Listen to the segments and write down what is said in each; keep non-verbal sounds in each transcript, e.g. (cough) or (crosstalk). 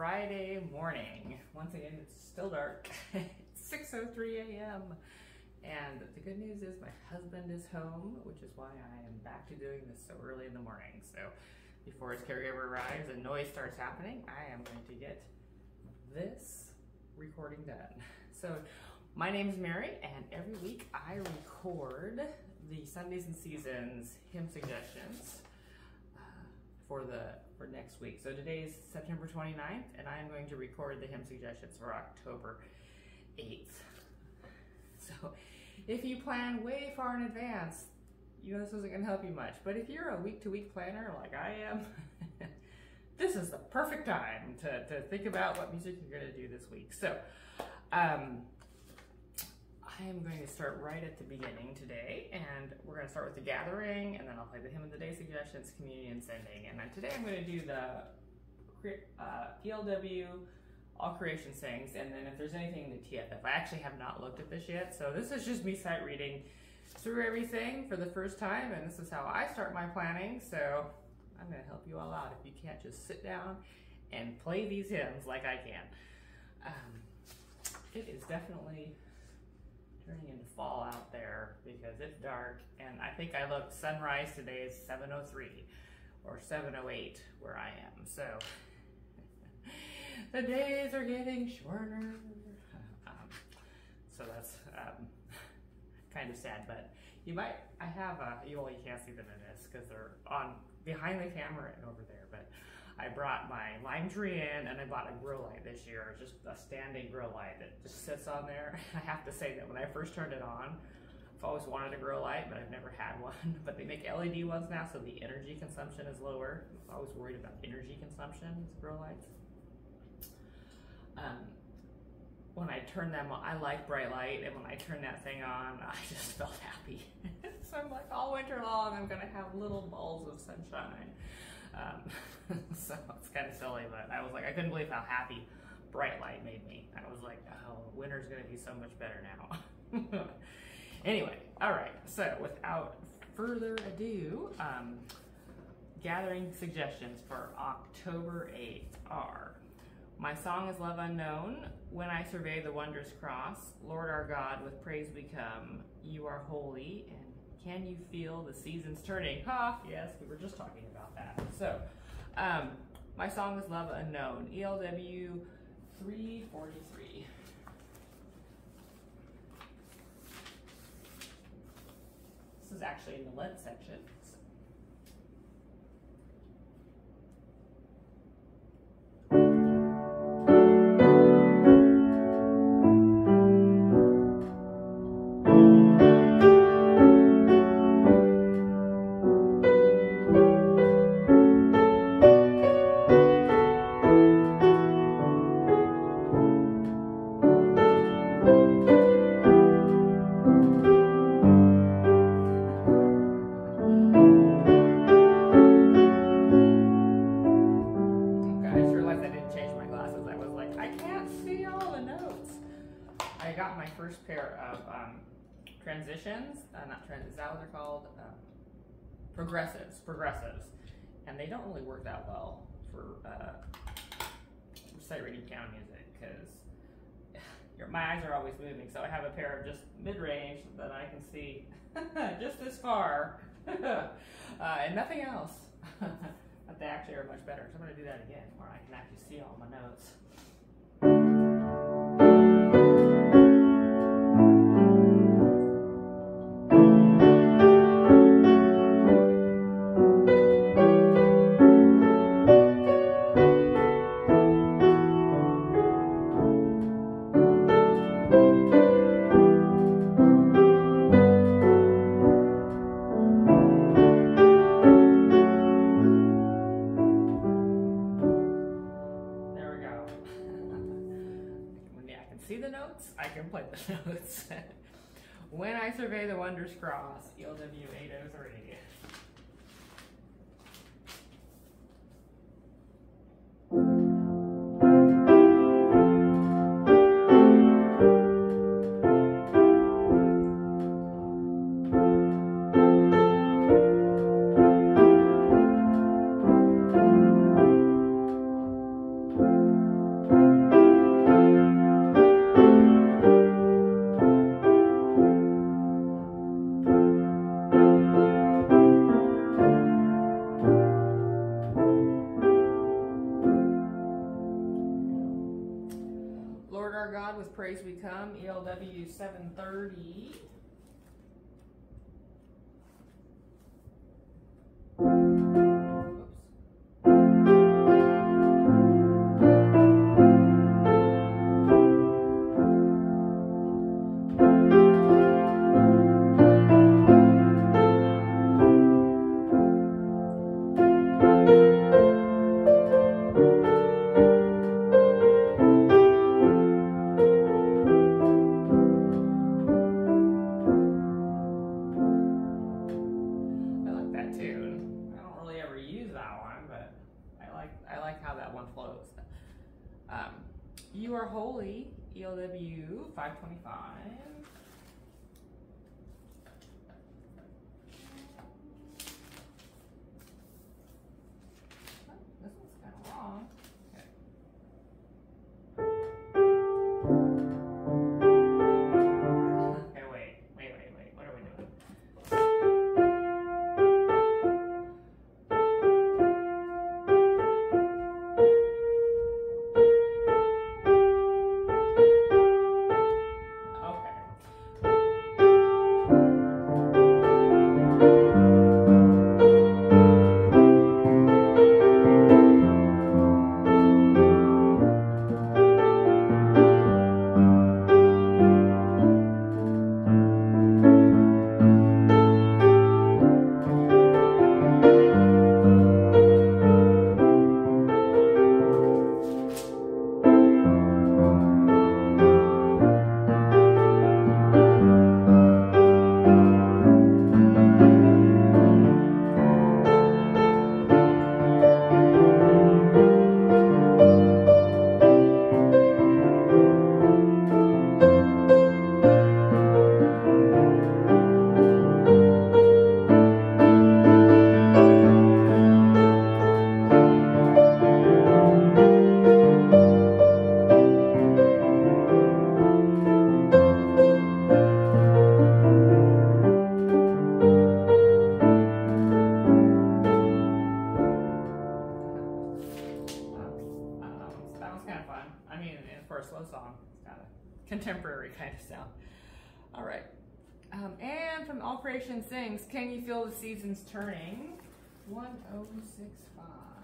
Friday morning. Once again, it's still dark. (laughs) it's 6.03 a.m. And the good news is my husband is home, which is why I am back to doing this so early in the morning. So before his caregiver arrives and noise starts happening, I am going to get this recording done. (laughs) So my name is Mary, and every week I record the Sundays and Seasons hymn suggestions uh, for the for next week. So today is September 29th, and I am going to record the hymn suggestions for October 8th. So if you plan way far in advance, you know this isn't going to help you much. But if you're a week-to-week planner like I am, (laughs) this is the perfect time to, to think about what music you're going to do this week. So um, I am going to start right at the beginning today, and we're going to start with the gathering, and then I'll play the hymn of the day suggestions, communion sending, and then today I'm going to do the uh, ELW All Creation Sings, and then if there's anything in the TFF, I actually have not looked at this yet, so this is just me sight reading through everything for the first time, and this is how I start my planning, so I'm going to help you all out if you can't just sit down and play these hymns like I can. Um, it is definitely turning into fall out there because it's dark. And I think I looked sunrise today is 703 or 708 where I am. So (laughs) the days are getting shorter. Um, so that's um, (laughs) kind of sad but you might I have a you you can't see them in this because they're on behind the camera and over there but I brought my lime tree in and I bought a grow light this year, just a standing grow light that just sits on there. (laughs) I have to say that when I first turned it on, I've always wanted a grow light, but I've never had one. (laughs) But they make LED ones now, so the energy consumption is lower. I was always worried about energy consumption with grow lights. Um, when I turn them on, I like bright light, and when I turn that thing on, (laughs) I just felt happy. so I'm like, all winter long, I'm gonna have little balls of sunshine. Um, (laughs) so it's kind of silly, but I was like, I couldn't believe how happy bright light made me. I was like, oh, winter's gonna be so much better now. (laughs) anyway, all right, so without further ado, um, gathering suggestions for October 8th are My song is Love Unknown, When I Survey the Wondrous Cross, Lord our God, with praise we come, You are holy, and can you feel the seasons turning? Ha! Yes, we were just talking about that. So, um, my song is Love Unknown, ELW 343. This is actually in the Lent section. Progressives, progressives. And they don't really work that well for uh, sight reading piano music because (sighs) my eyes are always moving. So I have a pair of just mid-range that I can see (laughs) just this far (laughs) uh, and nothing else. (laughs) but they actually are much better. So I'm to do that again where I can actually see all my notes. fingers crossed, ELW 803. turning 1065.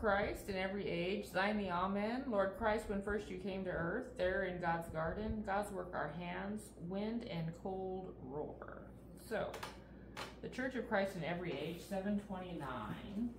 Christ in every age, thine the Amen. Lord Christ, when first you came to earth, there in God's garden, God's work our hands, wind and cold roar. So, the Church of Christ in every age, 729.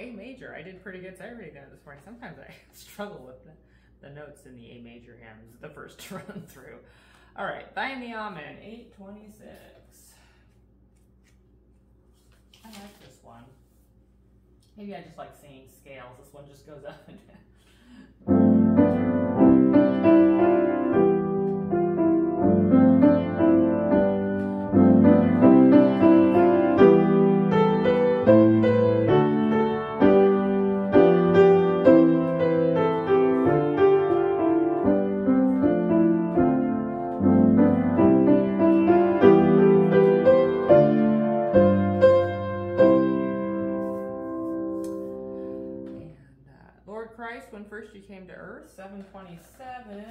A major. I did pretty good I already know this morning. Sometimes I (laughs) struggle with the, the notes in the A major hymns, the first (laughs) run through. All right, Thine the Amen, 826. I like this one. Maybe I just like seeing scales. This one just goes up and down. (laughs) You came to earth, 727.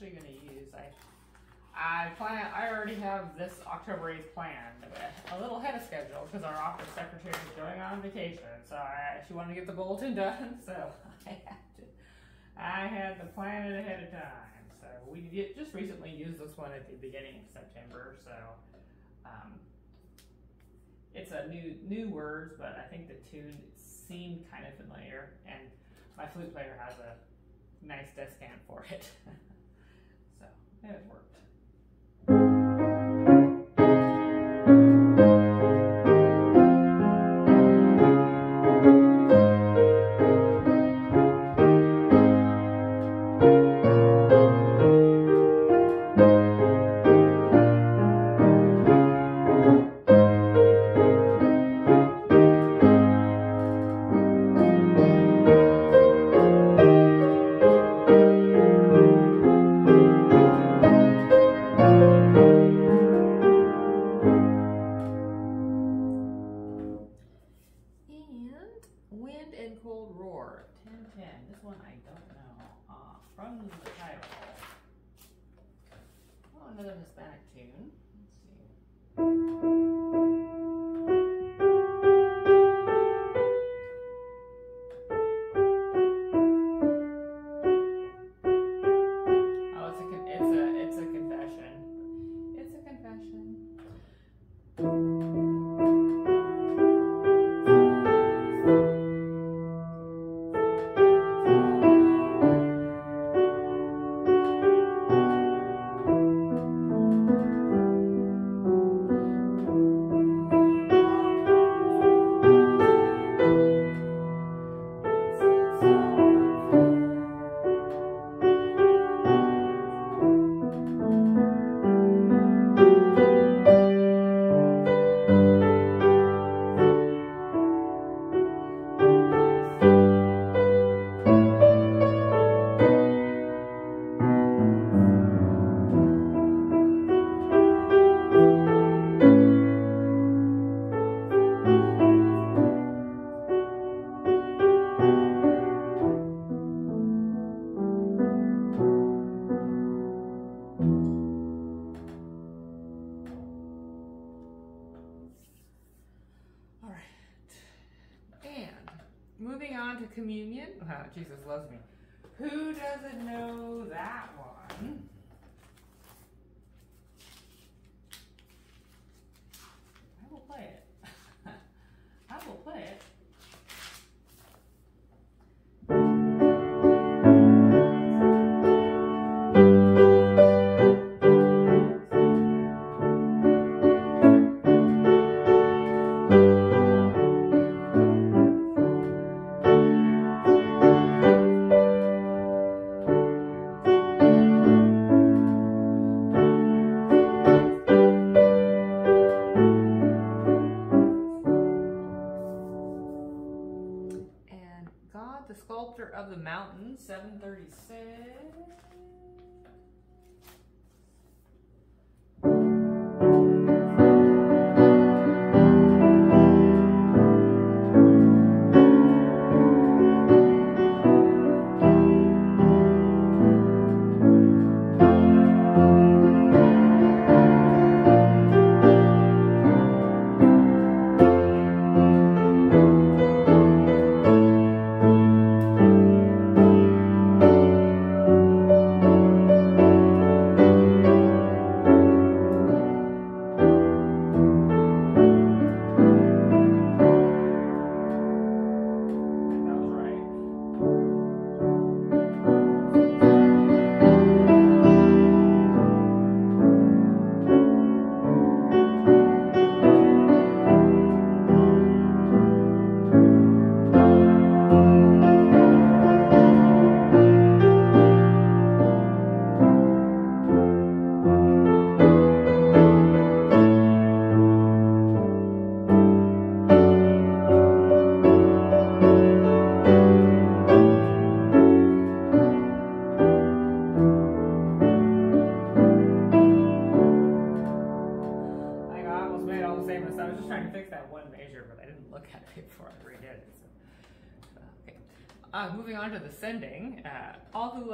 Actually going to use. I I plan. I already have this October 8th planned, a little ahead of schedule because our office secretary is going on vacation. So I, she wanted to get the bulletin (laughs) done, so (laughs) I had to. I had to plan it ahead of time. So we did just recently used this one at the beginning of September. So um, it's a new new words, but I think the tune seemed kind of familiar, and my flute player has a nice descant for it, (laughs) so it worked. Jesus loves me. Who doesn't know that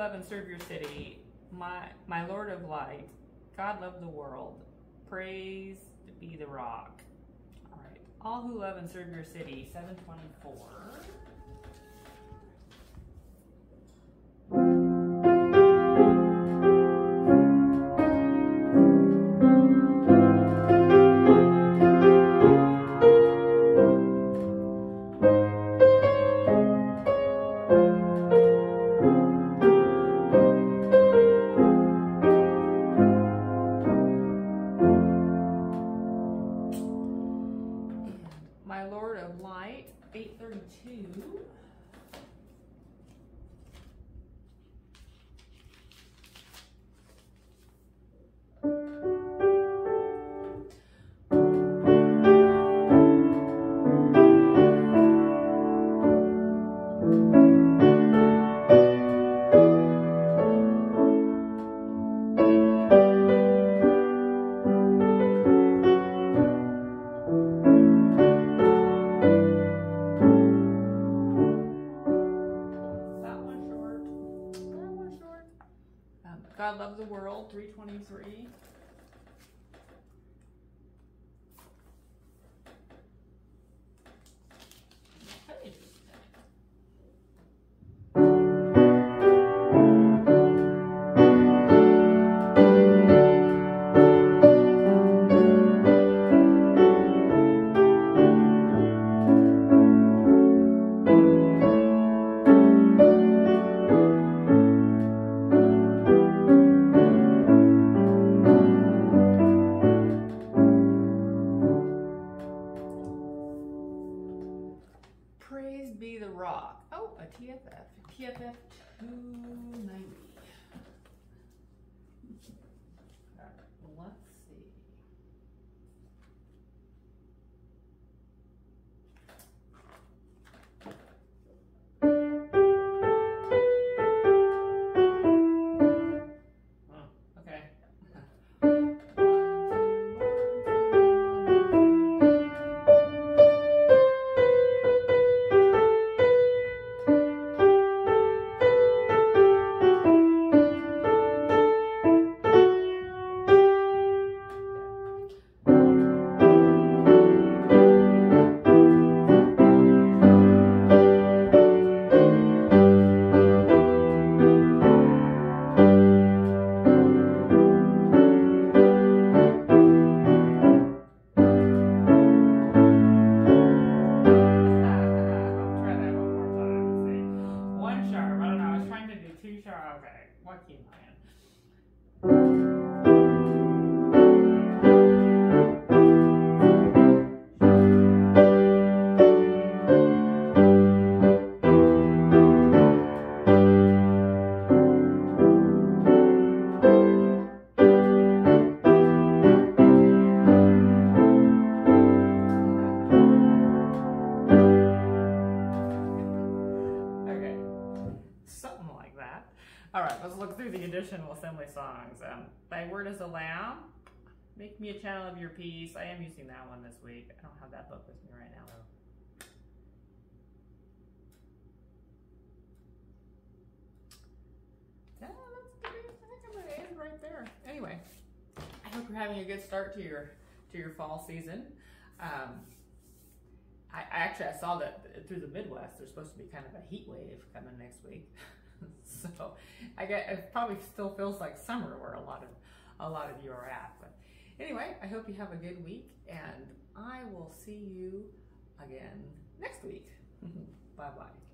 love and serve your city, my my Lord of light. God love the world. Praise be the rock. All right. All who love and serve your city. 724. Assembly songs. Um, Thy Word is a Lamp, Make Me a Channel of Your Peace. I am using that one this week. I don't have that book with me right now, though. Yeah, that's I'm end right there. Anyway, I hope you're having a good start to your to your fall season. Um, I, I actually I saw that through the Midwest there's supposed to be kind of a heat wave coming next week, (laughs) (laughs) so I get it probably still feels like summer where a lot of a lot of you are at. But anyway, I hope you have a good week, and I will see you again next week. (laughs) bye bye.